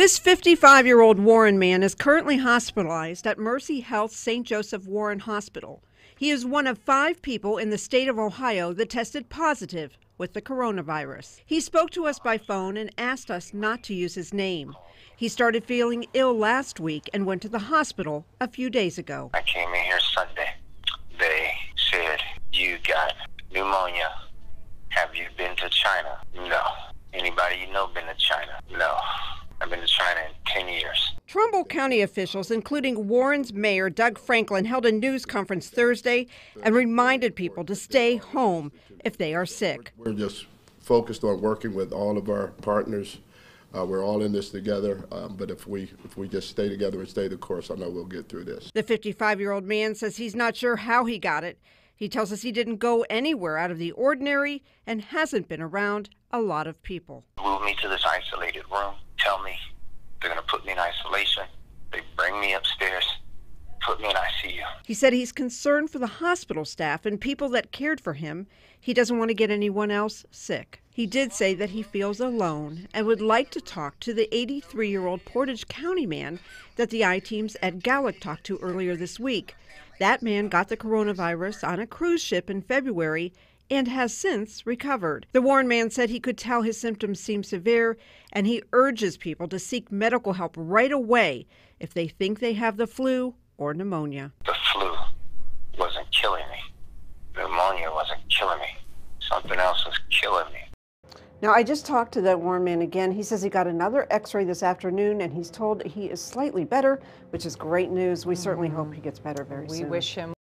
This 55 year old Warren man is currently hospitalized at Mercy Health St. Joseph Warren Hospital. He is one of five people in the state of Ohio that tested positive with the coronavirus. He spoke to us by phone and asked us not to use his name. He started feeling ill last week and went to the hospital a few days ago. I came in here Sunday. They said, You got pneumonia. Have you been to China? No. Anybody you know been to China? No. I've been to China in 10 years. Trumbull County officials, including Warren's mayor Doug Franklin, held a news conference Thursday and reminded people to stay home if they are sick. We're just focused on working with all of our partners. Uh, we're all in this together, um, but if we if we just stay together and stay the course, I know we'll get through this. The 55 year old man says he's not sure how he got it. He tells us he didn't go anywhere out of the ordinary and hasn't been around a lot of people. Move me to this isolated room. Tell me they're going to put me in isolation. They bring me upstairs, put me in ICU. He said he's concerned for the hospital staff and people that cared for him. He doesn't want to get anyone else sick. He did say that he feels alone and would like to talk to the 83 year old Portage County man that the I teams Ed Gallek talked to earlier this week. That man got the coronavirus on a cruise ship in February and has since recovered. The Warren man said he could tell his symptoms seem severe, and he urges people to seek medical help right away if they think they have the flu or pneumonia. The flu wasn't killing me. Pneumonia wasn't killing me. Something else was killing me. Now, I just talked to that Warren man again. He says he got another x ray this afternoon and he's told he is slightly better, which is great news. We certainly hope he gets better very We soon. wish him